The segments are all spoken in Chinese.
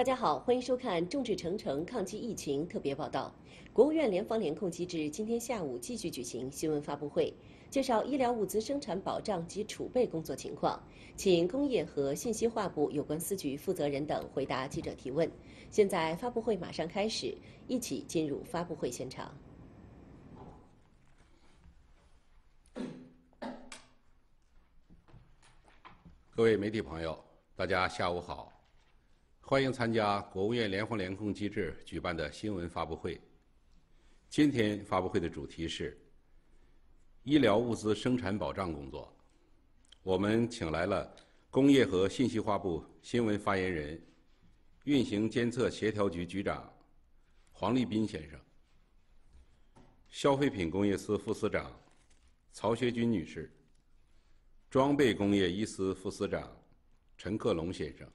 大家好，欢迎收看《众志成城抗击疫情》特别报道。国务院联防联控机制今天下午继续举行新闻发布会，介绍医疗物资生产保障及储备工作情况，请工业和信息化部有关司局负责人等回答记者提问。现在发布会马上开始，一起进入发布会现场。各位媒体朋友，大家下午好。欢迎参加国务院联防联控机制举办的新闻发布会。今天发布会的主题是医疗物资生产保障工作。我们请来了工业和信息化部新闻发言人、运行监测协调局局长黄立斌先生，消费品工业司副司长曹学军女士，装备工业一司副司长陈克龙先生。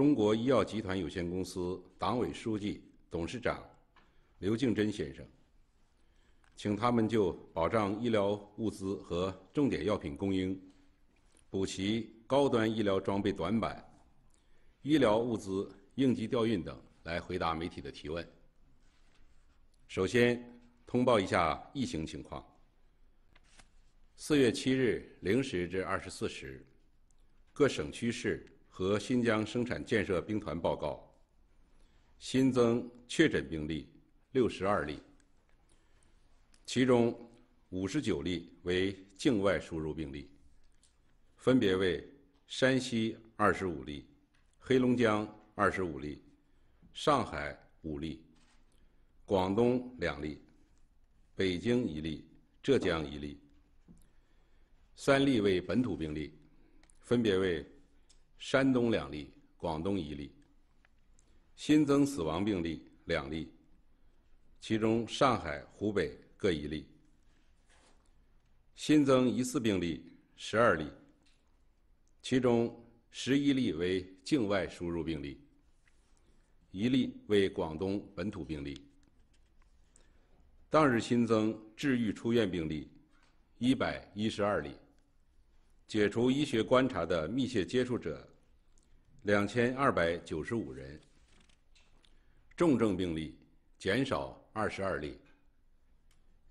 中国医药集团有限公司党委书记、董事长刘敬珍先生，请他们就保障医疗物资和重点药品供应、补齐高端医疗装备短板、医疗物资应急调运等来回答媒体的提问。首先，通报一下疫情情况。四月七日零时至二十四时，各省区市。和新疆生产建设兵团报告，新增确诊病例六十二例，其中五十九例为境外输入病例，分别为山西二十五例、黑龙江二十五例、上海五例、广东两例、北京一例、浙江一例，三例为本土病例，分别为。山东两例，广东一例。新增死亡病例两例，其中上海、湖北各一例。新增疑似病例十二例，其中十一例为境外输入病例，一例为广东本土病例。当日新增治愈出院病例一百一十二例。解除医学观察的密切接触者两千二百九十五人，重症病例减少二十二例。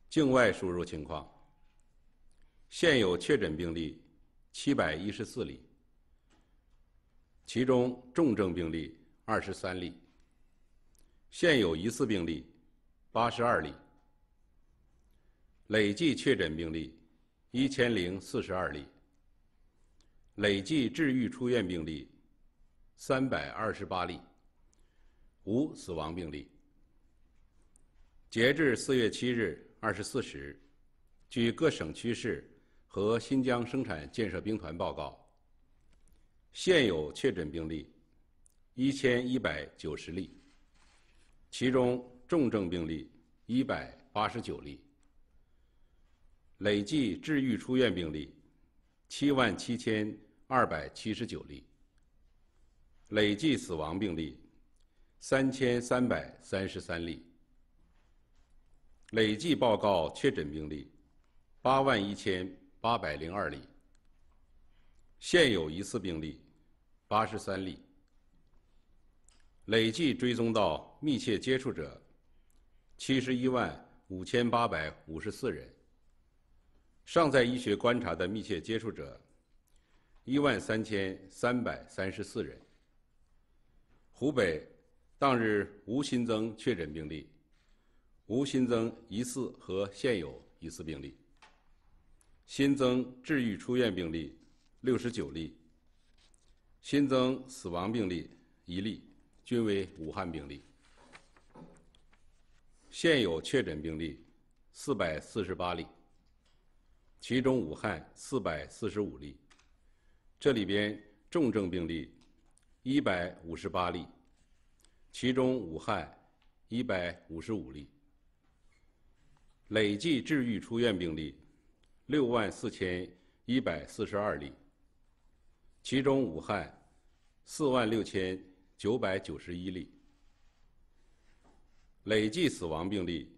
境外输入情况：现有确诊病例七百一十四例，其中重症病例二十三例，现有疑似病例八十二例，累计确诊病例一千零四十二例。累计治愈出院病例三百二十八例，无死亡病例。截至四月七日二十四时，据各省区市和新疆生产建设兵团报告，现有确诊病例一千一百九十例，其中重症病例一百八十九例，累计治愈出院病例七万七千。二百七十九例，累计死亡病例三千三百三十三例，累计报告确诊病例八万一千八百零二例，现有疑似病例八十三例，累计追踪到密切接触者七十一万五千八百五十四人，尚在医学观察的密切接触者。一万三千三百三十四人。湖北当日无新增确诊病例，无新增疑似和现有疑似病例。新增治愈出院病例六十九例，新增死亡病例一例，均为武汉病例。现有确诊病例四百四十八例，其中武汉四百四十五例。这里边重症病例一百五十八例，其中武汉一百五十五例。累计治愈出院病例六万四千一百四十二例，其中武汉四万六千九百九十一例。累计死亡病例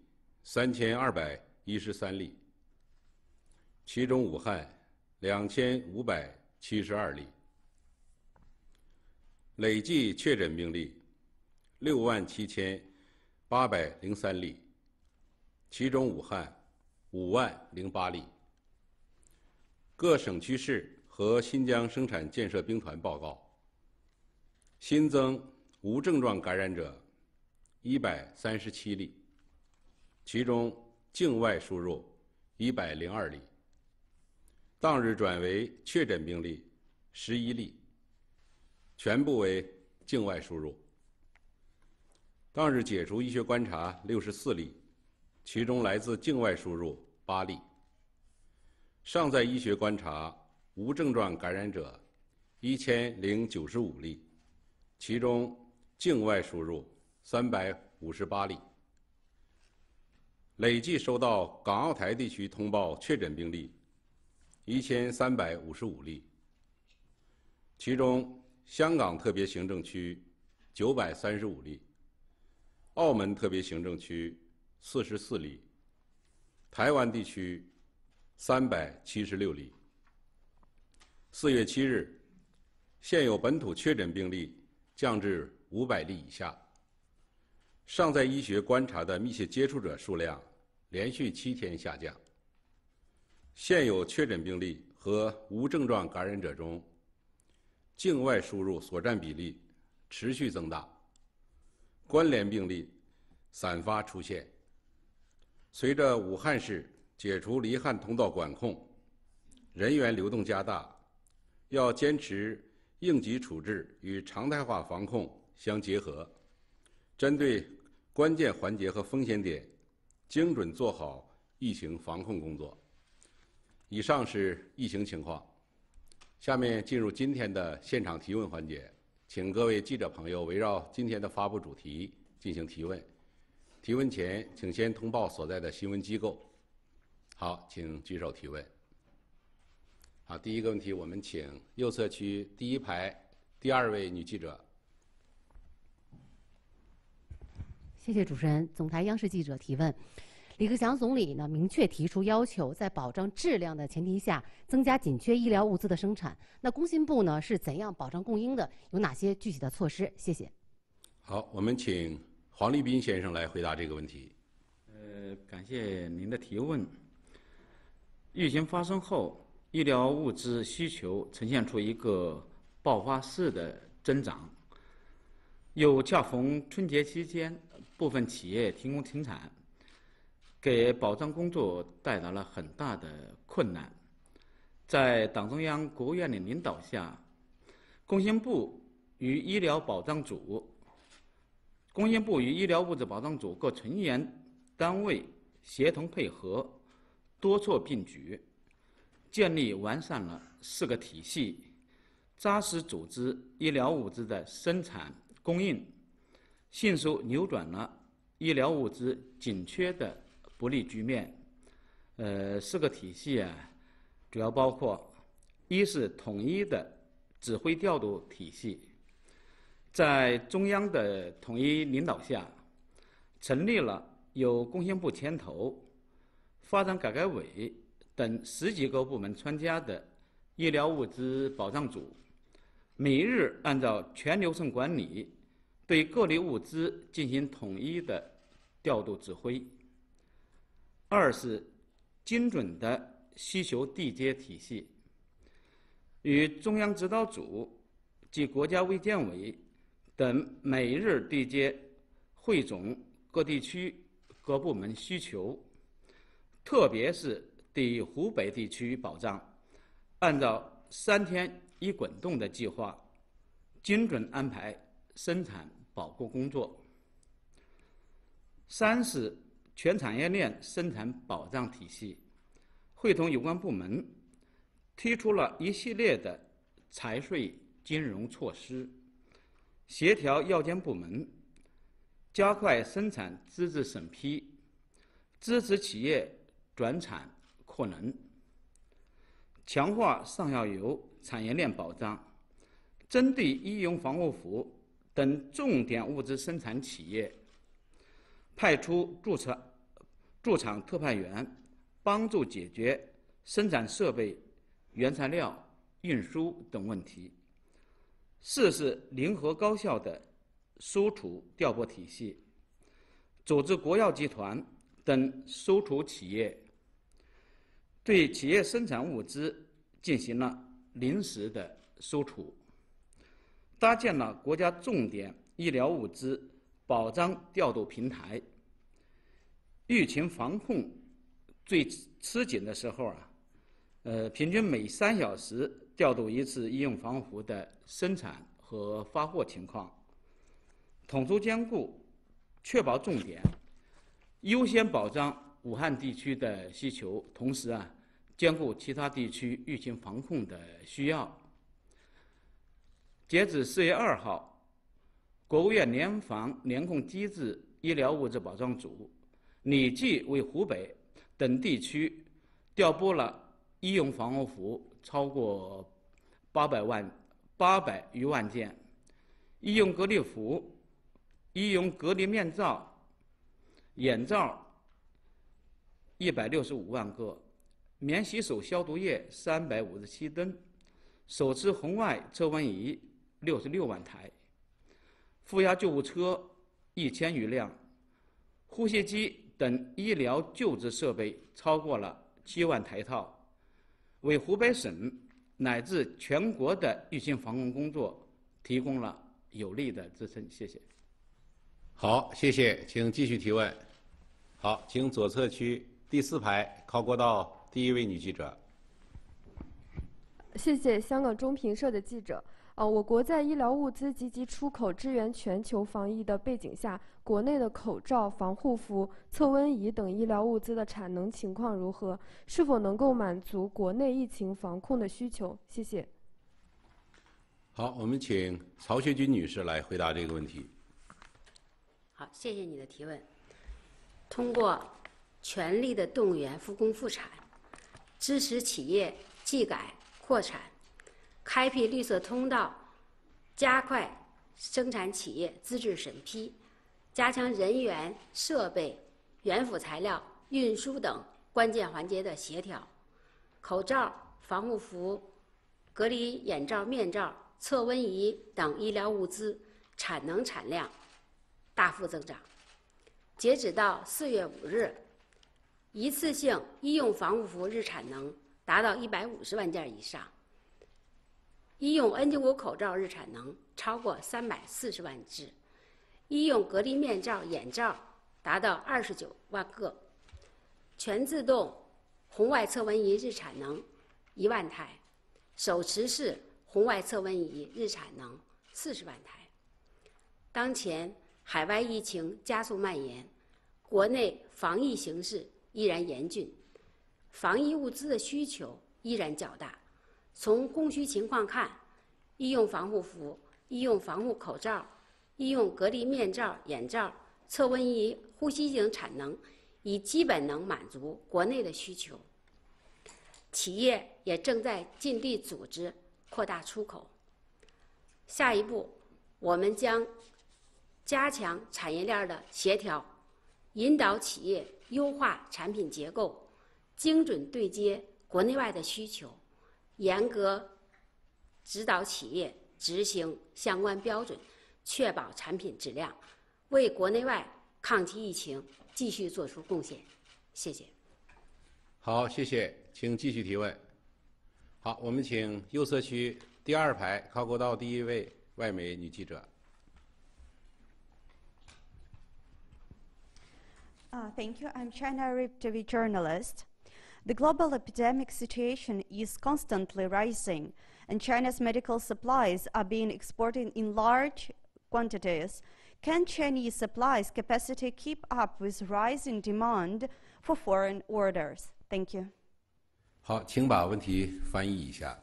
三千二百一十三例，其中武汉两千五百。七十二例，累计确诊病例六万七千八百零三例，其中武汉五万零八例。各省区市和新疆生产建设兵团报告新增无症状感染者一百三十七例，其中境外输入一百零二例。当日转为确诊病例十一例，全部为境外输入。当日解除医学观察六十四例，其中来自境外输入八例。尚在医学观察无症状感染者一千零九十五例，其中境外输入三百五十八例。累计收到港澳台地区通报确诊病例一千三百五十五例，其中香港特别行政区九百三十五例，澳门特别行政区四十四例，台湾地区。三百七十六例。四月七日，现有本土确诊病例降至五百例以下。尚在医学观察的密切接触者数量连续七天下降。现有确诊病例和无症状感染者中，境外输入所占比例持续增大，关联病例散发出现。随着武汉市。解除离汉通道管控，人员流动加大，要坚持应急处置与常态化防控相结合，针对关键环节和风险点，精准做好疫情防控工作。以上是疫情情况，下面进入今天的现场提问环节，请各位记者朋友围绕今天的发布主题进行提问。提问前，请先通报所在的新闻机构。好，请举手提问。好，第一个问题，我们请右侧区第一排第二位女记者。谢谢主持人。总台央视记者提问：李克强总理呢明确提出要求，在保障质量的前提下，增加紧缺医疗物资的生产。那工信部呢是怎样保障供应的？有哪些具体的措施？谢谢。好，我们请黄立斌先生来回答这个问题。呃，感谢您的提问。疫情发生后，医疗物资需求呈现出一个爆发式的增长。又恰逢春节期间，部分企业停工停产，给保障工作带来了很大的困难。在党中央、国务院的领导下，工信部与医疗保障组、工信部与医疗物资保障组各成员单位协同配合。多措并举，建立完善了四个体系，扎实组织医疗物资的生产供应，迅速扭转了医疗物资紧缺的不利局面。呃，四个体系啊，主要包括：一是统一的指挥调度体系，在中央的统一领导下，成立了由工信部牵头。发展改革委等十几个部门参加的医疗物资保障组，每日按照全流程管理，对各类物资进行统一的调度指挥。二是精准的需求递接体系，与中央指导组及国家卫健委等每日对接汇总各地区各部门需求。特别是对湖北地区保障，按照三天一滚动的计划，精准安排生产保供工作。三是全产业链生产保障体系，会同有关部门，推出了一系列的财税金融措施，协调药监部门，加快生产资质审批，支持企业。转产扩能，强化上下游产业链保障，针对医用防护服等重点物资生产企业，派出驻场驻场特派员，帮助解决生产设备、原材料、运输等问题。四是灵活高效的输出调拨体系，组织国药集团等输出企业，对企业生产物资进行了临时的输出，搭建了国家重点医疗物资保障调度平台。疫情防控最吃紧的时候啊，呃，平均每三小时调度一次医用防护服的生产和发货情况，统筹兼顾，确保重点，优先保障武汉地区的需求，同时啊，兼顾其他地区疫情防控的需要。截止四月二号，国务院联防联控机制医疗物资保障组。累计为湖北等地区调拨了医用防护服超过八百万八百余万件，医用隔离服、医用隔离面罩、眼罩一百六十五万个，免洗手消毒液三百五十七吨，手持红外测温仪六十六万台，负压救护车一千余辆，呼吸机。等医疗救治设备超过了七万台套，为湖北省乃至全国的疫情防控工作提供了有力的支撑。谢谢。好，谢谢，请继续提问。好，请左侧区第四排靠过道第一位女记者。谢谢香港中评社的记者。呃，我国在医疗物资积极出口支援全球防疫的背景下，国内的口罩、防护服、测温仪等医疗物资的产能情况如何？是否能够满足国内疫情防控的需求？谢谢。好，我们请曹学军女士来回答这个问题。好，谢谢你的提问。通过全力的动员复工复产，支持企业技改扩产。开辟绿色通道，加快生产企业资质审批，加强人员、设备、原辅材料运输等关键环节的协调。口罩、防护服、隔离眼罩、面罩、测温仪等医疗物资产能产量大幅增长。截止到四月五日，一次性医用防护服日产能达到一百五十万件以上。医用 N95 口罩日产能超过三百四十万只，医用隔离面罩、眼罩达到二十九万个，全自动红外测温仪日产能一万台，手持式红外测温仪日产能四十万台。当前海外疫情加速蔓延，国内防疫形势依然严峻，防疫物资的需求依然较大。从供需情况看，医用防护服、医用防护口罩、医用隔离面罩、眼罩、测温仪、呼吸机等产能已基本能满足国内的需求。企业也正在尽力组织扩大出口。下一步，我们将加强产业链的协调，引导企业优化产品结构，精准对接国内外的需求。严格指导企业执行相关标准，确保产品质量，为国内外抗击疫情继续做出贡献。谢谢。好，谢谢，请继续提问。好，我们请右侧区第二排靠过道第一位外媒女记者。Uh, thank you. I'm China Arab TV journalist. The global epidemic situation is constantly rising, and China's medical supplies are being exported in large quantities. Can Chinese supplies capacity keep up with rising demand for foreign orders? Thank you. 好，请把问题翻译一下。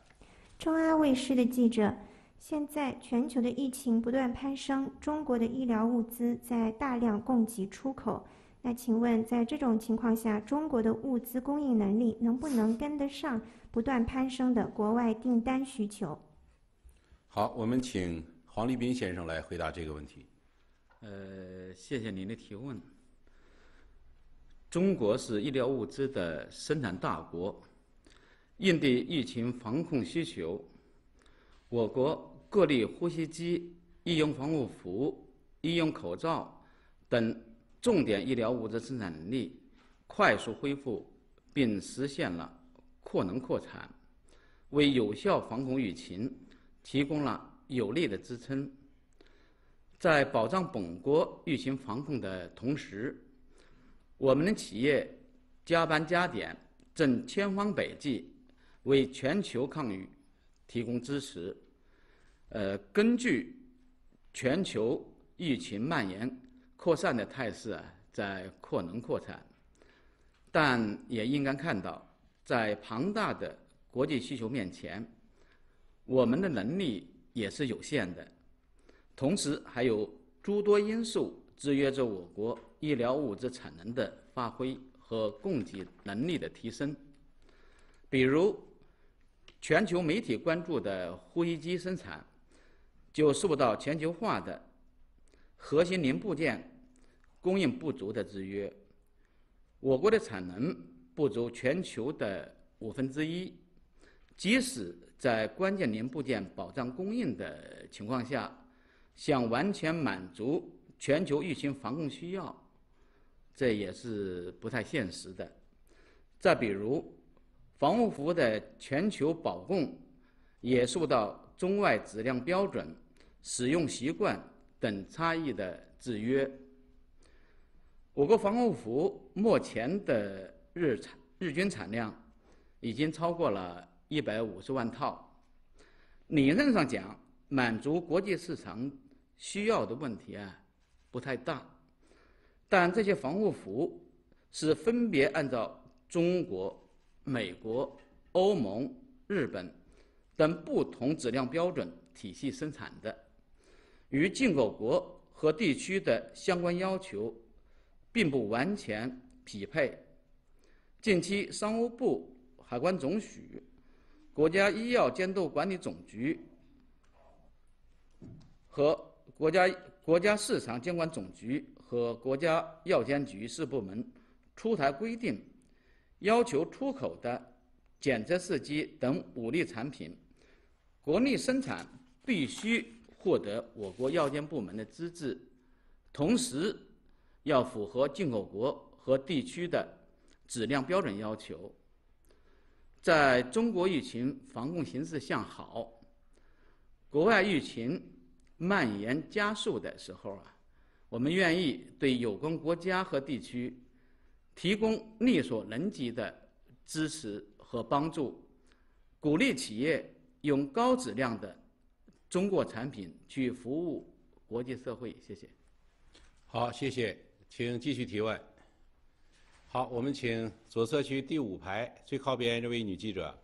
中央卫视的记者，现在全球的疫情不断攀升，中国的医疗物资在大量供给出口。 那请问，在这种情况下，中国的物资供应能力能不能跟得上不断攀升的国外订单需求？好，我们请黄立斌先生来回答这个问题。呃，谢谢您的提问。中国是医疗物资的生产大国，应对疫情防控需求，我国各类呼吸机、医用防护服、医用口罩等重点医疗物资生产能力快速恢复，并实现了扩能扩产，为有效防控疫情提供了有力的支撑。在保障本国疫情防控的同时，我们的企业加班加点，正千方百计为全球抗疫提供支持。呃，根据全球疫情蔓延扩散的态势啊，在扩能扩产，但也应该看到，在庞大的国际需求面前，我们的能力也是有限的。同时，还有诸多因素制约着我国医疗物资产能的发挥和供给能力的提升，比如全球媒体关注的呼吸机生产。就受到全球化的核心零部件供应不足的制约，我国的产能不足全球的五分之一。即使在关键零部件保障供应的情况下，想完全满足全球疫情防控需要，这也是不太现实的。再比如，防护服的全球保供也受到。中外质量标准、使用习惯等差异的制约。我国防护服目前的日产日均产量已经超过了一百五十万套，理论上讲，满足国际市场需要的问题啊不太大。但这些防护服是分别按照中国、美国、欧盟、日本。等不同质量标准体系生产的，与进口国和地区的相关要求并不完全匹配。近期，商务部、海关总署、国家医药监督管理总局和国家国家市场监管总局和国家药监局四部门出台规定，要求出口的检测试剂等五类产品。国内生产必须获得我国药监部门的资质，同时要符合进口国和地区的质量标准要求。在中国疫情防控形势向好、国外疫情蔓延加速的时候啊，我们愿意对有关国家和地区提供力所能及的支持和帮助，鼓励企业。用高质量的中国产品去服务国际社会，谢谢。好，谢谢，请继续提问。好，我们请左侧区第五排最靠边这位女记者。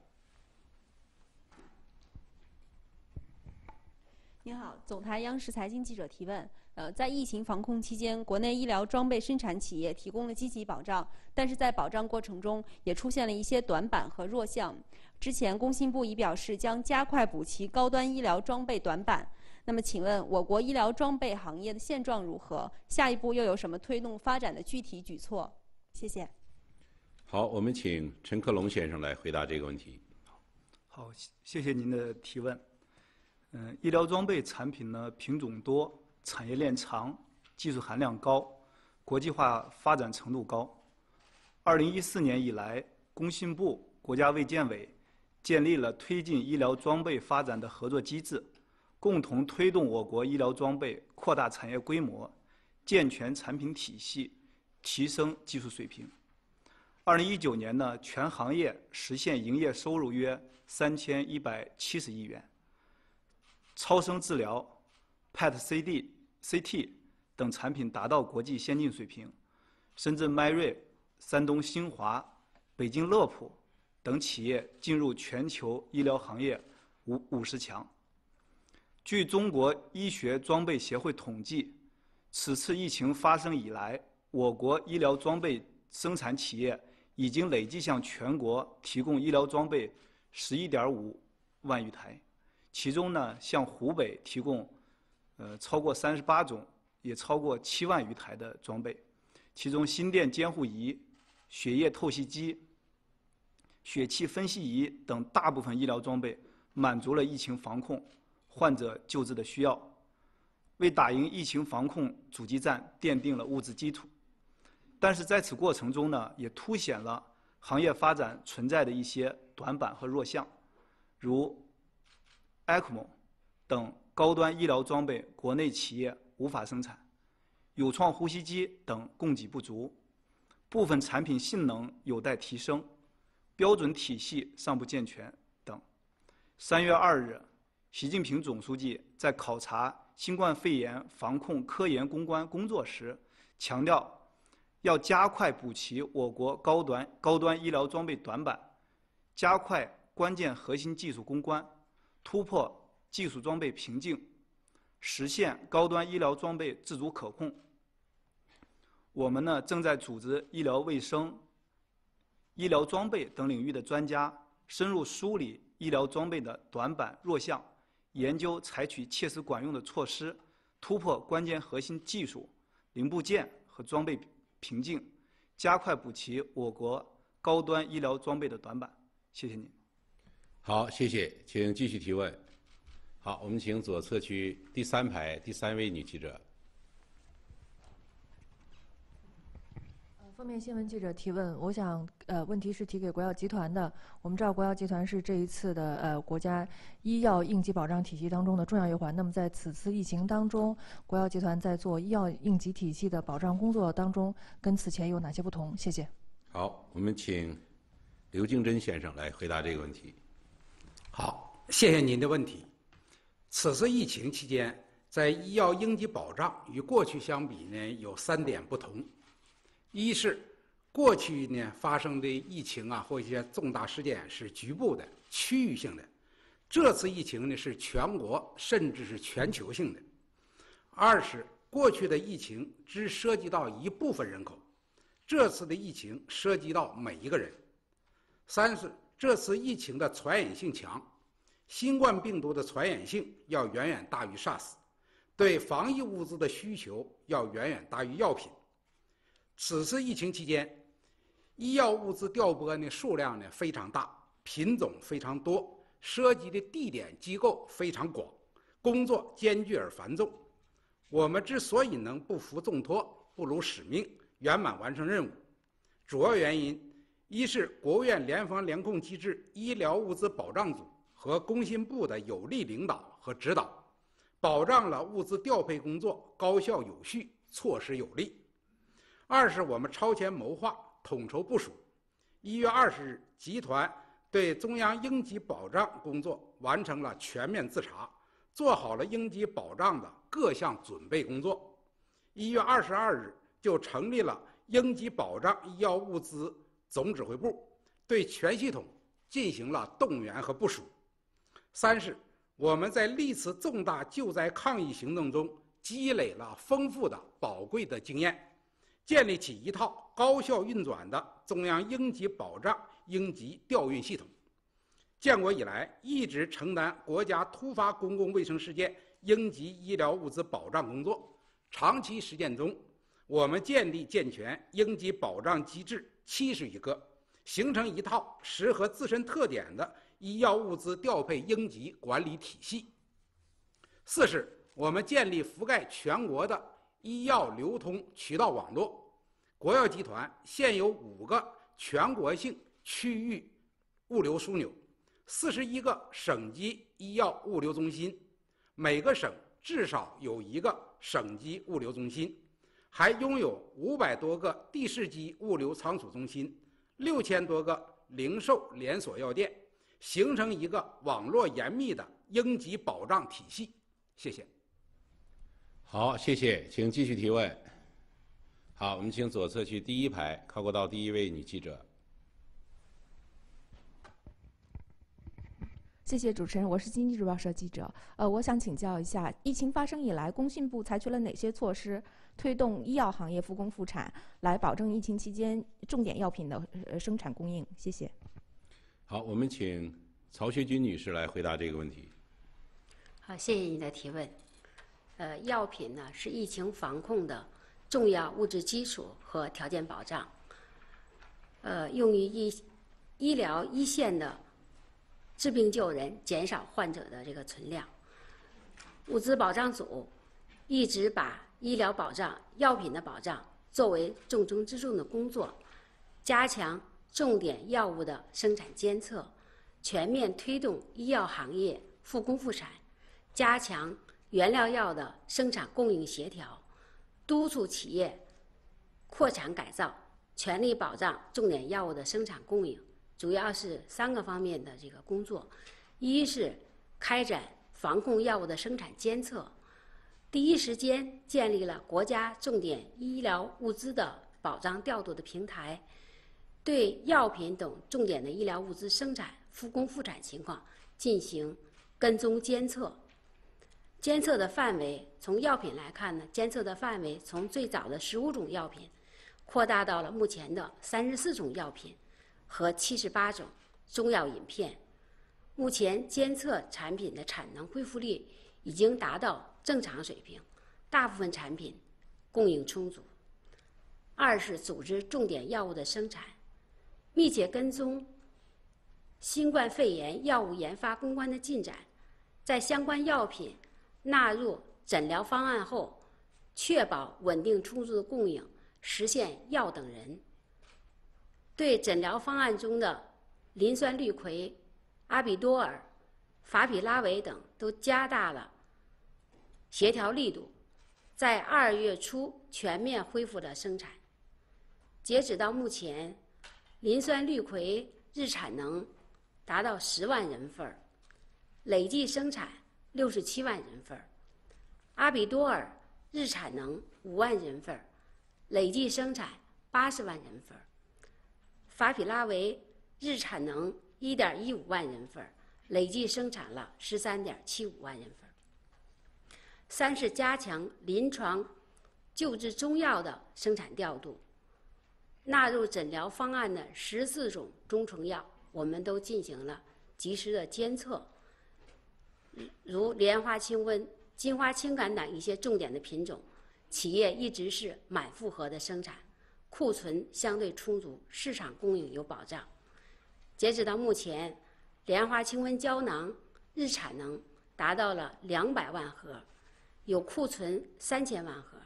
您好，总台央视财经记者提问。呃，在疫情防控期间，国内医疗装备生产企业提供了积极保障，但是在保障过程中也出现了一些短板和弱项。之前工信部已表示将加快补齐高端医疗装备短板。那么，请问我国医疗装备行业的现状如何？下一步又有什么推动发展的具体举措？谢谢。好，我们请陈克龙先生来回答这个问题。好，谢谢您的提问。嗯，医疗装备产品呢品种多。产业链长，技术含量高，国际化发展程度高。二零一四年以来，工信部、国家卫健委建立了推进医疗装备发展的合作机制，共同推动我国医疗装备扩大产业规模、健全产品体系、提升技术水平。二零一九年呢，全行业实现营业收入约三千一百七十亿元。超声治疗、PET-CT。CT 等产品达到国际先进水平，深圳迈瑞、山东新华、北京乐普等企业进入全球医疗行业五五十强。据中国医学装备协会统计，此次疫情发生以来，我国医疗装备生产企业已经累计向全国提供医疗装备十一点五万余台，其中呢，向湖北提供。呃，超过三十八种，也超过七万余台的装备，其中心电监护仪、血液透析机、血气分析仪等大部分医疗装备，满足了疫情防控、患者救治的需要，为打赢疫情防控阻击战奠定了物质基础。但是在此过程中呢，也凸显了行业发展存在的一些短板和弱项，如 ECMO 等高端医疗装备国内企业无法生产，有创呼吸机等供给不足，部分产品性能有待提升，标准体系尚不健全等。三月二日。习近平总书记在考察新冠肺炎防控科研攻关工作时，强调，要加快补齐我国高端高端医疗装备短板，加快关键核心技术攻关，突破技术装备瓶颈，实现高端医疗装备自主可控。我们呢，正在组织医疗卫生、医疗装备等领域的专家，深入梳理医疗装备的短板弱项。研究采取切实管用的措施，突破关键核心技术、零部件和装备瓶颈，加快补齐我国高端医疗装备的短板。谢谢您。好，谢谢，请继续提问。好，我们请左侧区第三排第三位女记者。方面新闻记者提问，我想，呃，问题是提给国药集团的。我们知道国药集团是这一次的呃国家医药应急保障体系当中的重要一环。那么在此次疫情当中，国药集团在做医药应急体系的保障工作当中，跟此前有哪些不同？谢谢。好，我们请刘敬珍先生来回答这个问题。好，谢谢您的问题。此次疫情期间，在医药应急保障与过去相比呢，有三点不同。一是过去呢发生的疫情啊或一些重大事件是局部的、区域性的，这次疫情呢是全国甚至是全球性的。二是过去的疫情只涉及到一部分人口，这次的疫情涉及到每一个人。三是这次疫情的传染性强，新冠病毒的传染性要远远大于 SARS，对防疫物资的需求要远远大于药品。此次疫情期间，医药物资调拨呢数量呢非常大，品种非常多，涉及的地点机构非常广，工作艰巨而繁重。我们之所以能不负重托、不辱使命、圆满完成任务，主要原因一是国务院联防联控机制医疗物资保障组和工信部的有力领导和指导，保障了物资调配工作高效有序、措施有力。二是我们超前谋划、统筹部署。一月二十日，集团对中央应急保障工作完成了全面自查，做好了应急保障的各项准备工作。一月二十二日，就成立了应急保障医药物资总指挥部，对全系统进行了动员和部署。三是我们在历次重大救灾抗疫行动中积累了丰富的宝贵的经验。建立起一套高效运转的中央应急保障应急调运系统。建国以来，一直承担国家突发公共卫生事件应急医疗物资保障工作。长期实践中，我们建立健全应急保障机制七十余个，形成一套适合自身特点的医药物资调配应急管理体系。四是我们建立覆盖全国的。医药流通渠道网络，国药集团现有五个全国性区域物流枢纽，四十一个省级医药物流中心，每个省至少有一个省级物流中心，还拥有五百多个地市级物流仓储中心，六千多个零售连锁药店，形成一个网络严密的应急保障体系。谢谢。好，谢谢，请继续提问。好，我们请左侧区第一排靠过道第一位女记者。谢谢主持人，我是经济日报社记者。呃，我想请教一下，疫情发生以来，工信部采取了哪些措施，推动医药行业复工复产，来保证疫情期间重点药品的呃生产供应？谢谢。好，我们请曹学军女士来回答这个问题。好，谢谢你的提问。呃，药品呢是疫情防控的重要物质基础和条件保障，呃，用于医医疗一线的治病救人，减少患者的这个存量。物资保障组一直把医疗保障、药品的保障作为重中之重的工作，加强重点药物的生产监测，全面推动医药行业复工复产，加强原料药的生产供应协调，督促企业扩产改造，全力保障重点药物的生产供应。主要是三个方面的这个工作：一是开展防控药物的生产监测，第一时间建立了国家重点医疗物资的保障调度的平台，对药品等重点的医疗物资生产复工复产情况进行跟踪监测。监测的范围，从药品来看呢，监测的范围从最早的十五种药品，扩大到了目前的三十四种药品和七十八种中药饮片。目前监测产品的产能恢复率已经达到正常水平，大部分产品供应充足。二是组织重点药物的生产，密切跟踪新冠肺炎药物研发攻关的进展，在相关药品纳入诊疗方案后，确保稳定充足的供应，实现药等人。对诊疗方案中的磷酸氯喹、阿比多尔、法匹拉韦等都加大了协调力度，在二月初全面恢复了生产。截止到目前，磷酸氯喹日产能达到十万人份，累计生产六十七万人份；阿比多尔日产能五万人份，累计生产八十万人份；法匹拉韦日产能一点一五万人份，累计生产了十三点七五万人份。三是加强临床救治中药的生产调度。纳入诊疗方案的十四种中成药，我们都进行了及时的监测，如莲花清瘟、金花清感等一些重点的品种，企业一直是满负荷的生产，库存相对充足，市场供应有保障。截止到目前，莲花清瘟胶囊日产能达到了两百万盒，有库存三千万盒；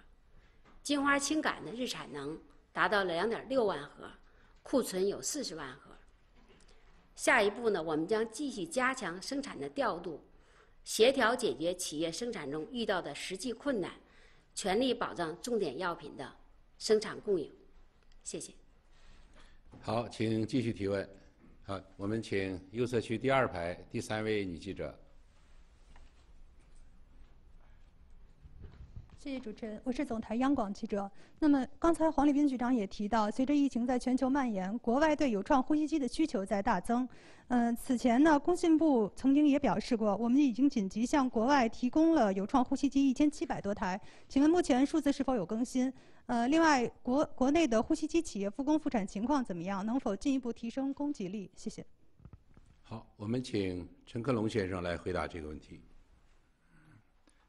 金花清感的日产能达到了两点六万盒，库存有四十万盒。下一步呢，我们将继续加强生产的调度，协调解决企业生产中遇到的实际困难，全力保障重点药品的生产供应。谢谢。好，请继续提问。好，我们请右侧区第二排第三位女记者。谢谢主持人，我是总台央广记者。那么刚才黄立斌局长也提到，随着疫情在全球蔓延，国外对有创呼吸机的需求在大增。嗯，此前呢，工信部曾经也表示过，我们已经紧急向国外提供了有创呼吸机一千七百多台。请问目前数字是否有更新？呃，另外国国内的呼吸机企业复工复产情况怎么样？能否进一步提升供给力？谢谢。好，我们请陈克龙先生来回答这个问题。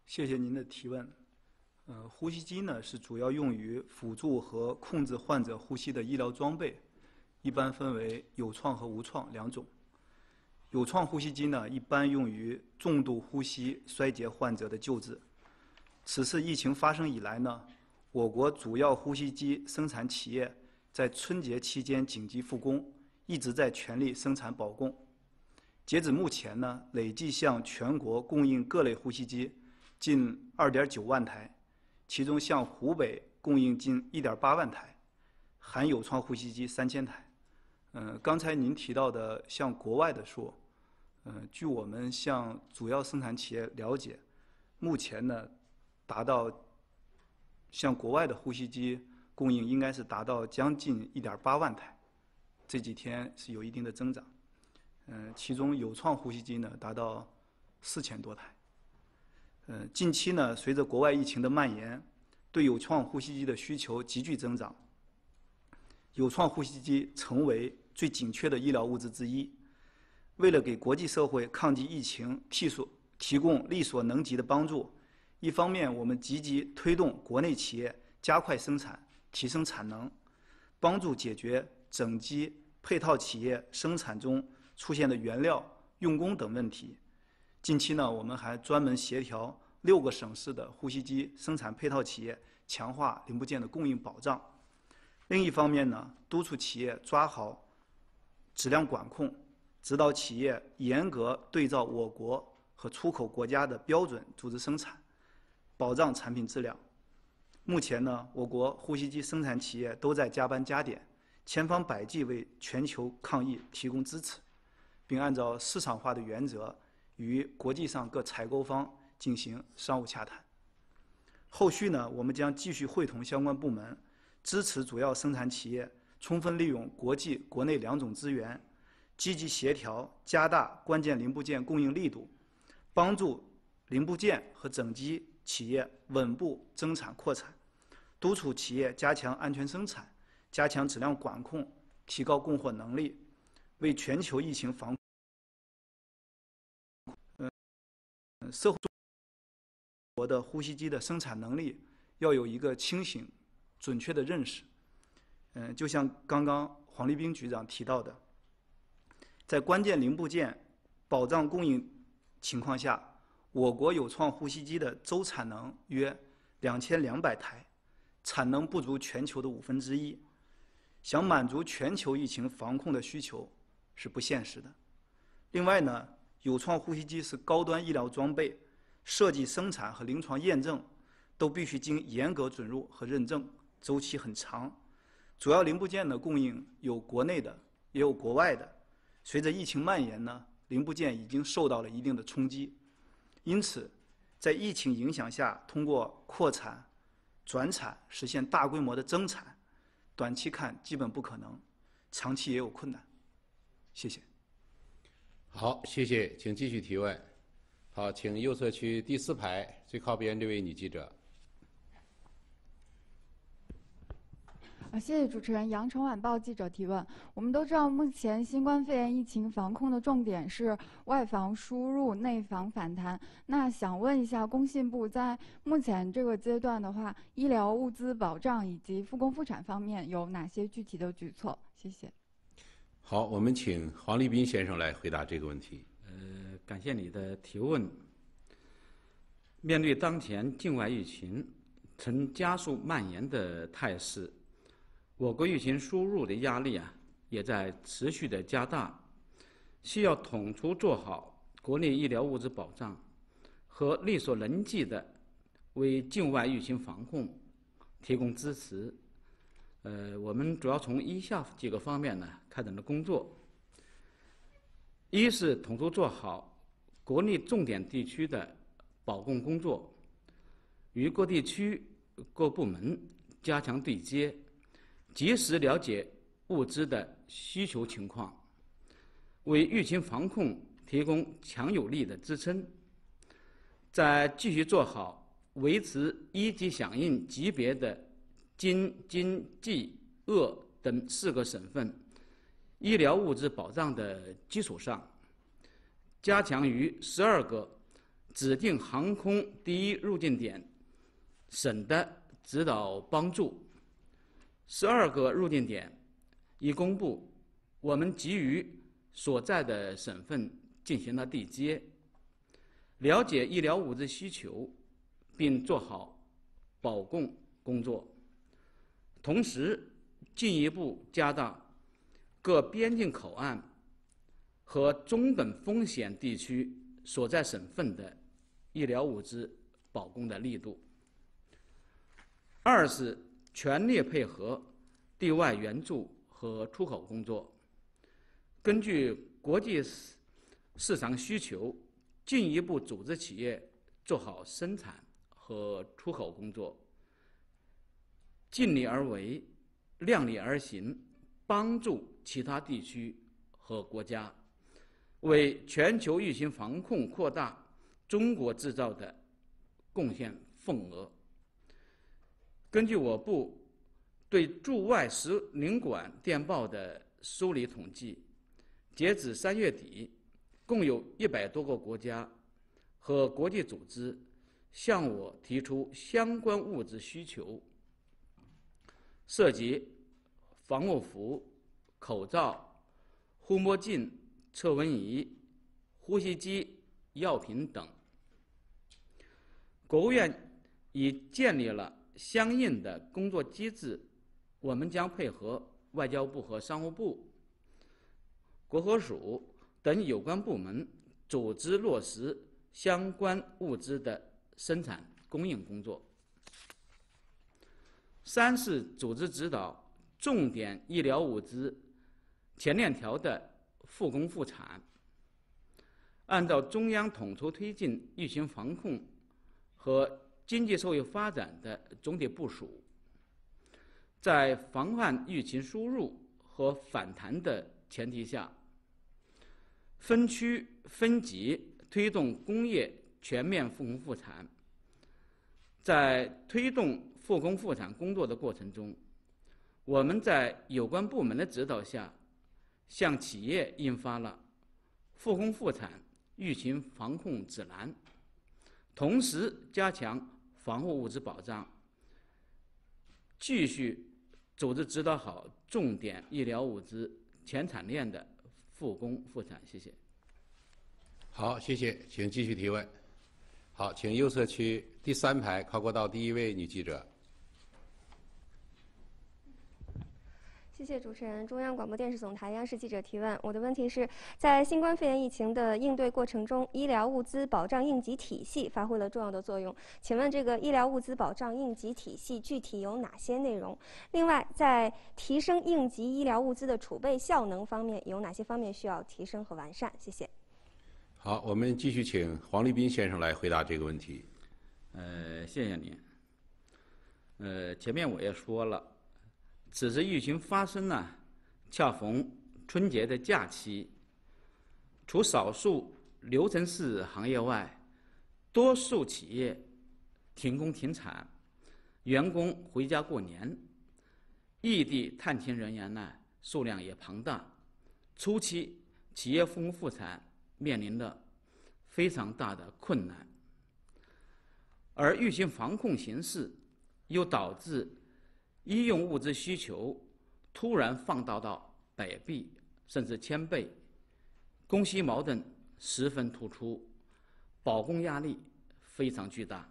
谢谢您的提问。呃，呼吸机呢是主要用于辅助和控制患者呼吸的医疗装备，一般分为有创和无创两种。有创呼吸机呢一般用于重度呼吸衰竭患者的救治。此次疫情发生以来呢，我国主要呼吸机生产企业在春节期间紧急复工，一直在全力生产保供。截止目前呢，累计向全国供应各类呼吸机近2.9万台。其中向湖北供应近1.8万台，含有创呼吸机3000台。嗯，刚才您提到的向国外的数，嗯，据我们向主要生产企业了解，目前呢，达到向国外的呼吸机供应应该是达到将近1.8万台，这几天是有一定的增长。嗯，其中有创呼吸机呢达到4000多台。嗯，近期呢，随着国外疫情的蔓延，对有创呼吸机的需求急剧增长。有创呼吸机成为最紧缺的医疗物资之一。为了给国际社会抗击疫情提所提供力所能及的帮助，一方面我们积极推动国内企业加快生产、提升产能，帮助解决整机配套企业生产中出现的原料、用工等问题。近期呢，我们还专门协调六个省市的呼吸机生产配套企业强化零部件的供应保障。另一方面呢，督促企业抓好质量管控，指导企业严格对照我国和出口国家的标准组织生产，保障产品质量。目前呢，我国呼吸机生产企业都在加班加点，千方百计为全球抗疫提供支持，并按照市场化的原则与国际上各采购方进行商务洽谈。后续呢，我们将继续会同相关部门，支持主要生产企业充分利用国际、国内两种资源，积极协调加大关键零部件供应力度，帮助零部件和整机企业稳步增产扩产，督促企业加强安全生产，加强质量管控，提高供货能力，为全球疫情防。社会国的呼吸机的生产能力要有一个清醒、准确的认识。嗯，就像刚刚黄立兵局长提到的，在关键零部件保障供应情况下，我国有创呼吸机的周产能约两千两百台，产能不足全球的五分之一，想满足全球疫情防控的需求是不现实的。另外呢，有创呼吸机是高端医疗装备，设计、生产和临床验证都必须经严格准入和认证，周期很长。主要零部件的供应有国内的，也有国外的。随着疫情蔓延呢，零部件已经受到了一定的冲击。因此，在疫情影响下，通过扩产、转产实现大规模的增产，短期看基本不可能，长期也有困难。谢谢。好，谢谢，请继续提问。好，请右侧区第四排最靠边这位女记者。啊，谢谢主持人。羊城晚报记者提问：我们都知道，目前新冠肺炎疫情防控的重点是外防输入、内防反弹。那想问一下，工信部在目前这个阶段的话，医疗物资保障以及复工复产方面有哪些具体的举措？谢谢。好，我们请黄立斌先生来回答这个问题。呃，感谢你的提问。面对当前境外疫情呈加速蔓延的态势。我国疫情输入的压力啊，也在持续的加大，需要统筹做好国内医疗物资保障，和力所能及的为境外疫情防控提供支持。呃，我们主要从以下几个方面呢开展的工作：一是统筹做好国内重点地区的保供工作，与各地区各部门加强对接。及时了解物资的需求情况，为疫情防控提供强有力的支撑。在继续做好维持一级响应级别的京津冀鄂等四个省份医疗物资保障的基础上，加强于十二个指定航空第一入境点省的指导帮助。十二个入境点已公布，我们给予所在的省份进行了对接，了解医疗物资需求，并做好保供工作。同时，进一步加大各边境口岸和中等风险地区所在省份的医疗物资保供的力度。二是。全力配合对外援助和出口工作，根据国际市市场需求，进一步组织企业做好生产和出口工作，尽力而为，量力而行，帮助其他地区和国家，为全球疫情防控扩大中国制造的贡献份额。根据我部对驻外使领馆电报的梳理统计，截止三月底，共有一百多个国家和国际组织向我提出相关物资需求，涉及防护服、口罩、护目镜、测温仪、呼吸机、药品等。国务院已建立了相应的工作机制，我们将配合外交部和商务部、国科署等有关部门，组织落实相关物资的生产供应工作。三是组织指导重点医疗物资前链条的复工复产，按照中央统筹推进疫情防控和经济社会发展的总体部署，在防范疫情输入和反弹的前提下，分区分级推动工业全面复工复产。在推动复工复产工作的过程中，我们在有关部门的指导下，向企业印发了复工复产疫情防控指南，同时加强防护物资保障，继续组织指导好重点医疗物资全产链的复工复产。谢谢。好，谢谢，请继续提问。好，请右侧区第三排靠过道第一位女记者。谢谢主持人。中央广播电视总台央视记者提问。我的问题是在新冠肺炎疫情的应对过程中，医疗物资保障应急体系发挥了重要的作用。请问这个医疗物资保障应急体系具体有哪些内容？另外，在提升应急医疗物资的储备效能方面，有哪些方面需要提升和完善？谢谢。好，我们继续请黄立斌先生来回答这个问题。呃，谢谢您。呃，前面我也说了。此次疫情发生呢，恰逢春节的假期，除少数流程式行业外，多数企业停工停产，员工回家过年，异地探亲人员呢数量也庞大，初期企业复工复产面临的非常大的困难，而疫情防控形势又导致。医用物资需求突然放大到百倍甚至千倍，供需矛盾十分突出，保供压力非常巨大。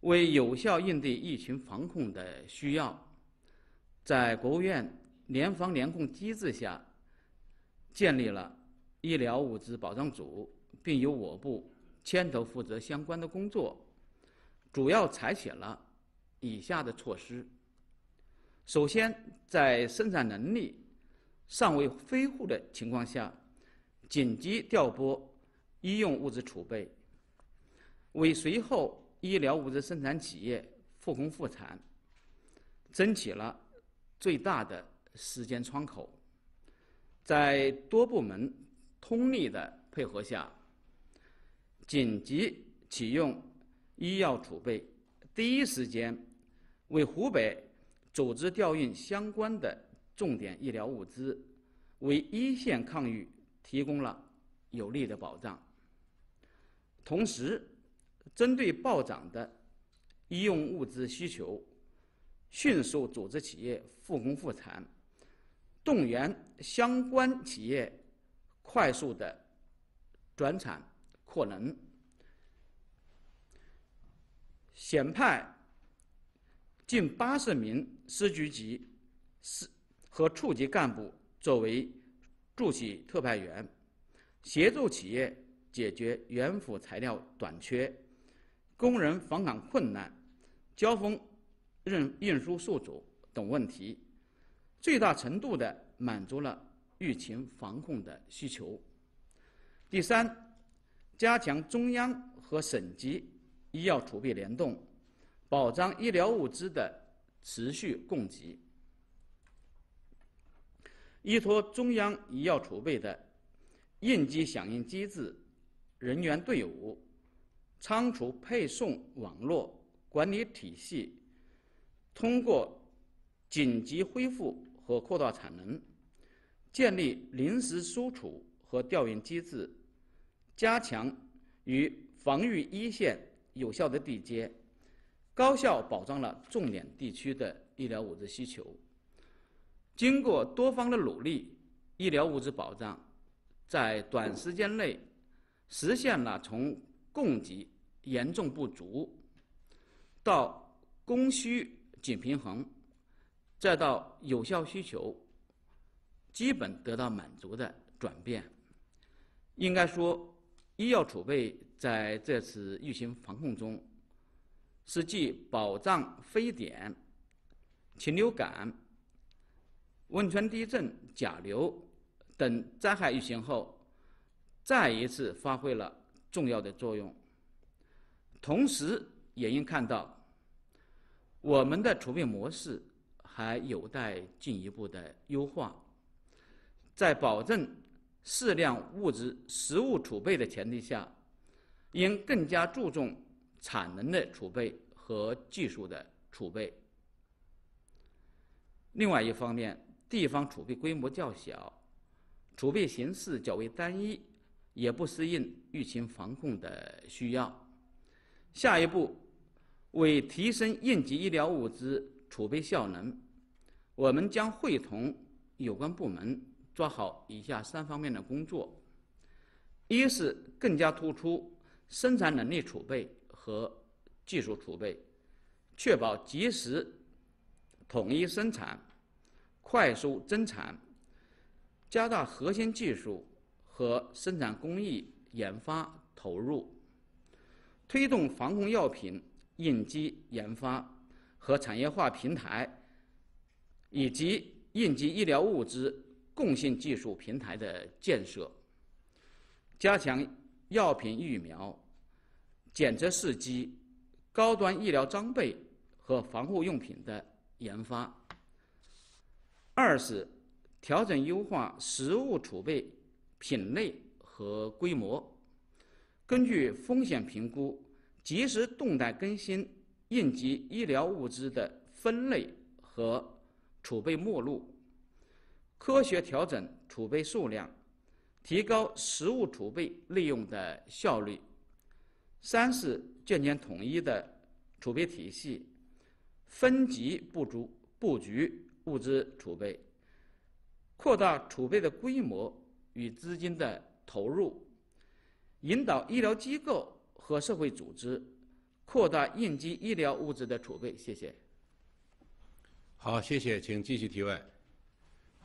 为有效应对疫情防控的需要，在国务院联防联控机制下，建立了医疗物资保障组，并由我部牵头负责相关的工作，主要采取了。以下的措施：首先，在生产能力尚未恢复的情况下，紧急调拨医用物资储备，为随后医疗物资生产企业复工复产争取了最大的时间窗口。在多部门通力的配合下，紧急启用医药储备。第一时间为湖北组织调运相关的重点医疗物资，为一线抗疫提供了有力的保障。同时，针对暴涨的医用物资需求，迅速组织企业复工复产，动员相关企业快速的转产扩能。选派近八十名司局级、司和处级干部作为驻企特派员，协助企业解决原辅材料短缺、工人访岗困难、交锋运运输受阻等问题，最大程度的满足了疫情防控的需求。第三，加强中央和省级。医药储备联动，保障医疗物资的持续供给。依托中央医药储备的应急响应机制、人员队伍、仓储配送网络管理体系，通过紧急恢复和扩大产能，建立临时输储和调运机制，加强与防御一线。有效的对接，高效保障了重点地区的医疗物资需求。经过多方的努力，医疗物资保障在短时间内实现了从供给严重不足，到供需紧平衡，再到有效需求基本得到满足的转变。应该说，医药储备在这次疫情防控中，是继保障非典、禽流感、汶川地震、甲流等灾害疫情后，再一次发挥了重要的作用。同时，也应看到，我们的储备模式还有待进一步的优化，在保证适量物质食物储备的前提下，应更加注重产能的储备和技术的储备。另外一方面，地方储备规模较小，储备形式较为单一，也不适应疫情防控的需要。下一步，为提升应急医疗物资储备效能，我们将会同有关部门做好以下三方面的工作：一是更加突出生产能力储备和技术储备，确保及时统一生产、快速增产，加大核心技术和生产工艺研发投入。推动防控药品应急研发和产业化平台，以及应急医疗物资共性技术平台的建设，加强药品、疫苗、检测试剂、高端医疗装备和防护用品的研发。二是调整优化食物储备品类和规模。根据风险评估，及时动态更新应急医疗物资的分类和储备目录，科学调整储备数量，提高食物储备利用的效率。三是建立统一的储备体系，分级布局布局物资储备，扩大储备的规模与资金的投入。引导医疗机构和社会组织扩大应急医疗物资的储备。谢谢。好，谢谢，请继续提问。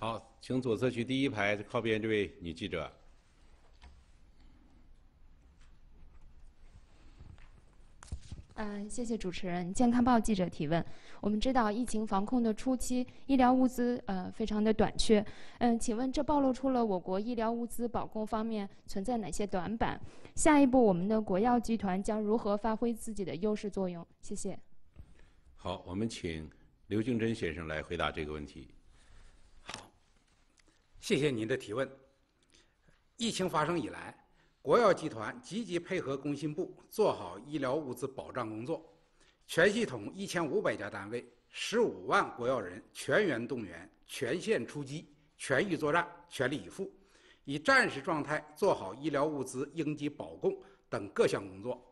好，请左侧区第一排靠边这位女记者。嗯，谢谢主持人。健康报记者提问：我们知道疫情防控的初期，医疗物资呃非常的短缺。嗯，请问这暴露出了我国医疗物资保供方面存在哪些短板？下一步我们的国药集团将如何发挥自己的优势作用？谢谢。好，我们请刘敬珍先生来回答这个问题。谢谢您的提问。疫情发生以来。国药集团积极配合工信部做好医疗物资保障工作，全系统一千五百家单位、十五万国药人全员动员、全线出击、全域作战、全力以赴，以战时状态做好医疗物资应急保供等各项工作。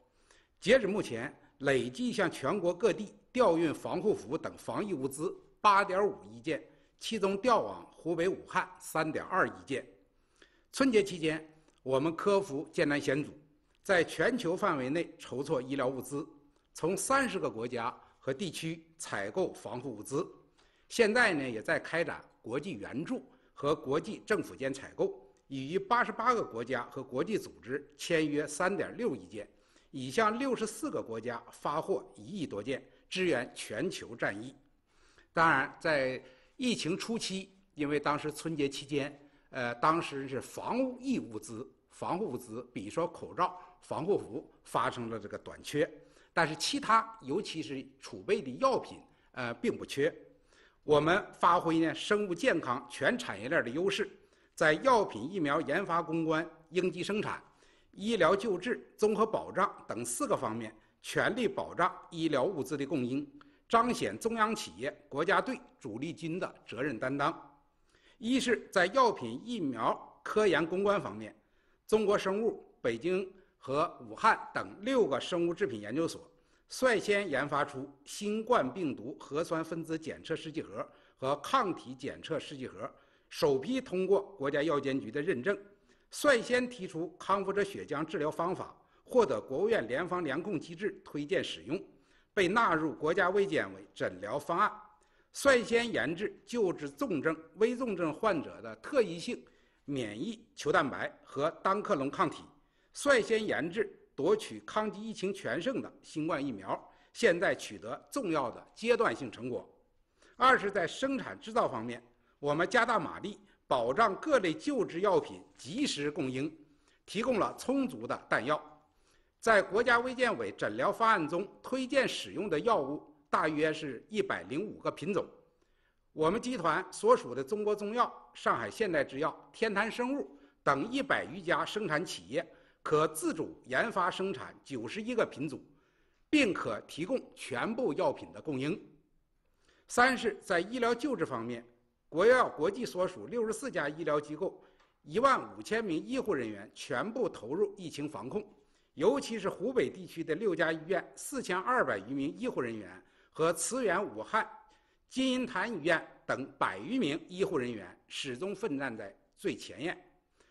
截止目前，累计向全国各地调运防护服等防疫物资八点五亿件，其中调往湖北武汉三点二亿件。春节期间。我们克服艰难险阻，在全球范围内筹措医疗物资，从三十个国家和地区采购防护物资。现在呢，也在开展国际援助和国际政府间采购，已与八十八个国家和国际组织签约三点六亿件，已向六十四个国家发货一亿多件，支援全球战役。当然，在疫情初期，因为当时春节期间。呃，当时是防疫物资、防护物资，比如说口罩、防护服发生了这个短缺，但是其他，尤其是储备的药品，呃，并不缺。我们发挥呢生物健康全产业链的优势，在药品、疫苗研发、攻关、应急生产、医疗救治、综合保障等四个方面，全力保障医疗物资的供应，彰显中央企业、国家队主力军的责任担当。一是，在药品、疫苗科研攻关方面，中国生物北京和武汉等六个生物制品研究所率先研发出新冠病毒核酸分子检测试剂盒和抗体检测试剂盒，首批通过国家药监局的认证；率先提出康复者血浆治疗方法，获得国务院联防联控机制推荐使用，被纳入国家卫健委诊疗方案，率先研制救治重症、危重症患者的特异性免疫球蛋白和单克隆抗体，率先研制夺取抗击疫情全胜的新冠疫苗，现在取得重要的阶段性成果。二是，在生产制造方面，我们加大马力，保障各类救治药品及时供应，提供了充足的弹药。在国家卫健委诊疗方案中推荐使用的药物大约是一百零五个品种。我们集团所属的中国中药、上海现代制药、天坛生物等一百余家生产企业，可自主研发生产九十一个品种，并可提供全部药品的供应。三是，在医疗救治方面，国药国际所属六十四家医疗机构，一万五千名医护人员全部投入疫情防控，尤其是湖北地区的六家医院四千二百余名医护人员和慈源武汉、金银潭医院等百余名医护人员始终奋战在最前沿。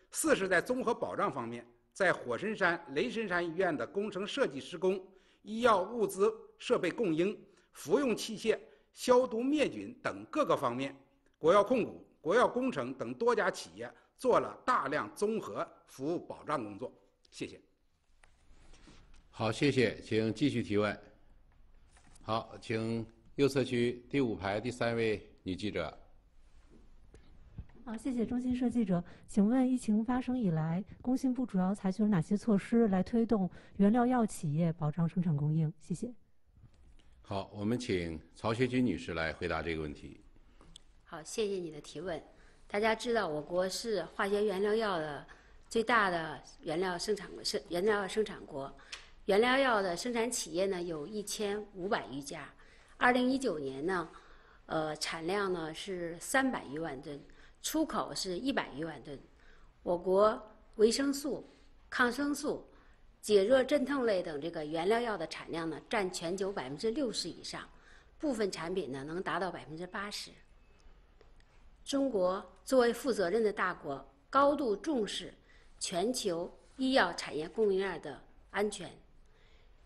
四是，在综合保障方面，在火神山、雷神山医院的工程设计施工、医药物资设备供应、服用器械。消毒灭菌等各个方面，国药控股、国药工程等多家企业做了大量综合服务保障工作。谢谢。好，谢谢，请继续提问。好，请右侧区第五排第三位女记者。好，谢谢中新社记者。请问，疫情发生以来，工信部主要采取了哪些措施来推动原料药企业保障生产供应？谢谢。好，我们请曹学军女士来回答这个问题。好，谢谢你的提问。大家知道，我国是化学原料药的最大的原料生产国，是原料生产国，原料药的生产企业呢有一千五百余家。二零一九年呢，呃，产量呢是三百余万吨，出口是一百余万吨。我国维生素、抗生素。解热镇痛类等这个原料药的产量呢，占全球百分之六十以上，部分产品呢能达到百分之八十。中国作为负责任的大国，高度重视全球医药产业供应链的安全。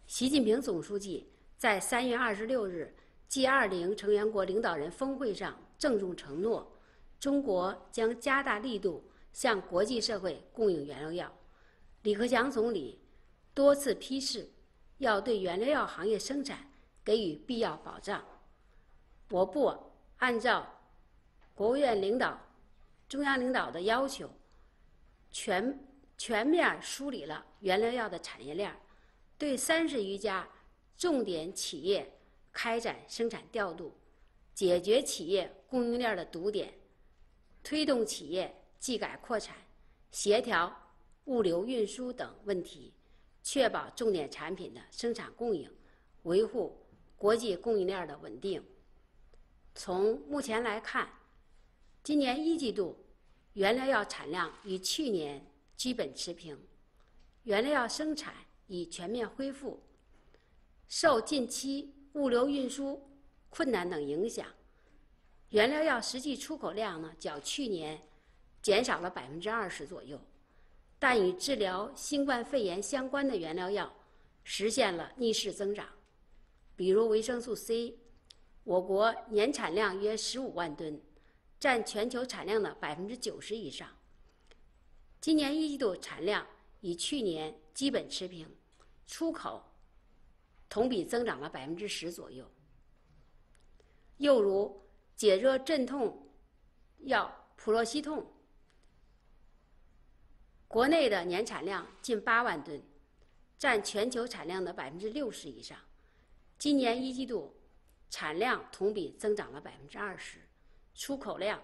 习近平总书记在三月二十六日 G20 成员国领导人峰会上郑重承诺，中国将加大力度向国际社会供应原料药。李克强总理。多次批示，要对原料药行业生产给予必要保障。我部按照国务院领导、中央领导的要求，全全面梳理了原料药的产业链，对三十余家重点企业开展生产调度，解决企业供应链的堵点，推动企业技改扩产、协调物流运输等问题。确保重点产品的生产供应，维护国际供应链的稳定。从目前来看，今年一季度原料药产量与去年基本持平，原料药生产已全面恢复。受近期物流运输困难等影响，原料药实际出口量呢较去年减少了百分之二十左右。但与治疗新冠肺炎相关的原料药实现了逆势增长，比如维生素 C，我国年产量约十五万吨，占全球产量的百分之九十以上。今年一季度产量与去年基本持平，出口同比增长了百分之十左右。又如解热镇痛药普洛西痛。国内的年产量近八万吨，占全球产量的百分之六十以上。今年一季度产量同比增长了百分之二十，出口量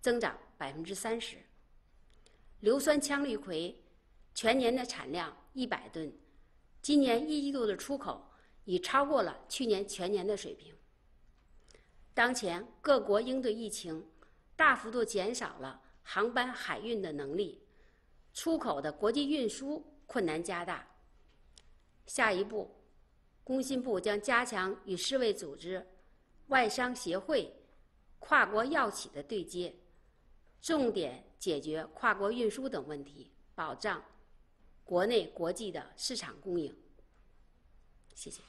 增长百分之三十。硫酸羟氯喹全年的产量一百吨，今年一季度的出口已超过了去年全年的水平。当前各国应对疫情，大幅度减少了航班海运的能力。出口的国际运输困难加大。下一步，工信部将加强与世卫组织、外商协会、跨国药企的对接，重点解决跨国运输等问题，保障国内国际的市场供应。谢谢。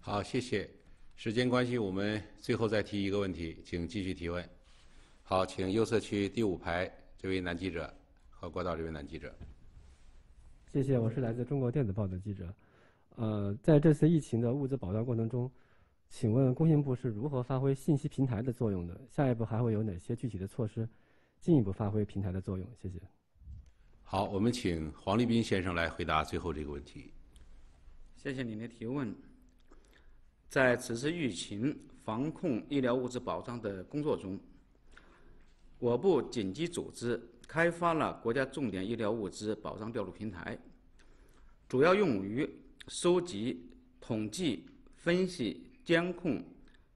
好，谢谢。时间关系，我们最后再提一个问题，请继续提问。好，请右侧区第五排这位男记者和过道这位男记者。谢谢，我是来自中国电子报的记者。呃，在这次疫情的物资保障过程中，请问工信部是如何发挥信息平台的作用的？下一步还会有哪些具体的措施，进一步发挥平台的作用？谢谢。好，我们请黄立斌先生来回答最后这个问题。谢谢您的提问。在此次疫情防控医疗物资保障的工作中，我部紧急组织开发了国家重点医疗物资保障调度平台，主要用于收集、统计、分析、监控、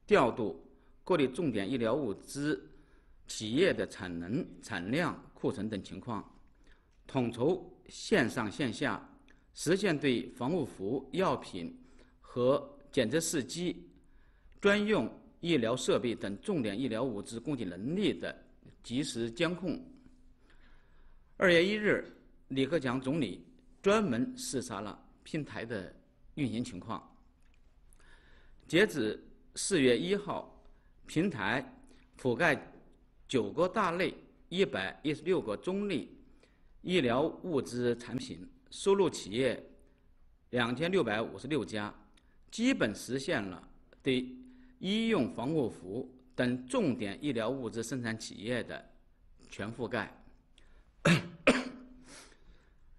调度各类重点医疗物资企业的产能、产量、库存等情况，统筹线上线下，实现对防护服、药品和检测试剂、专用医疗设备等重点医疗物资供给能力的及时监控。二月一日，李克强总理专门视察了平台的运行情况。截止四月一号，平台覆盖九个大类、一百一十六个中类医疗物资产品，收入企业两千六百五十六家。基本实现了对医用防护服等重点医疗物资生产企业的全覆盖，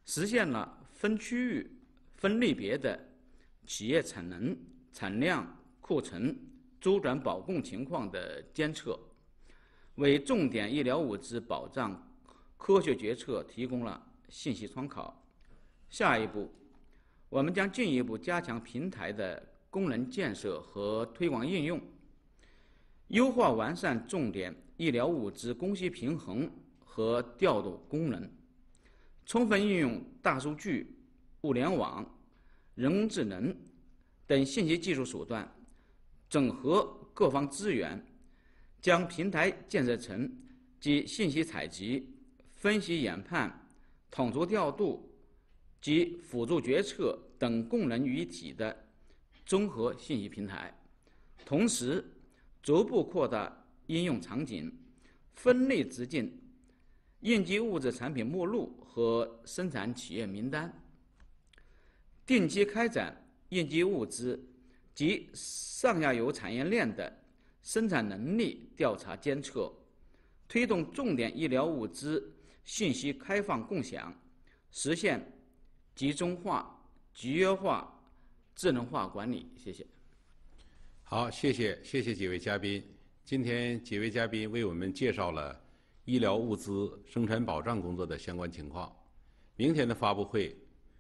实现了分区域、分类别的企业产能、产量、库存、周转保供情况的监测，为重点医疗物资保障科学决策提供了信息窗口。下一步。我们将进一步加强平台的功能建设和推广应用，优化完善重点医疗物资供需平衡和调度功能，充分运用大数据、物联网、人工智能等信息技术手段，整合各方资源，将平台建设成集信息采集、分析研判、统筹调度。及辅助决策等功能于一体的综合信息平台，同时逐步扩大应用场景、分类直径、应急物资产品目录和生产企业名单，定期开展应急物资及上下游产业链的生产能力调查监测，推动重点医疗物资信息开放共享，实现。集中化、集约化、智能化管理，谢谢。好，谢谢，谢谢几位嘉宾。今天几位嘉宾为我们介绍了医疗物资生产保障工作的相关情况。明天的发布会，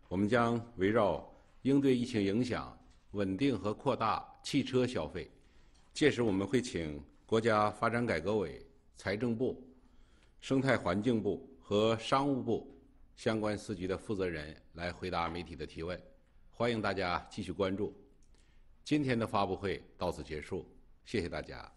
我们将围绕应对疫情影响、稳定和扩大汽车消费。届时我们会请国家发展改革委、财政部、生态环境部和商务部。相关司局的负责人来回答媒体的提问，欢迎大家继续关注。今天的发布会到此结束，谢谢大家。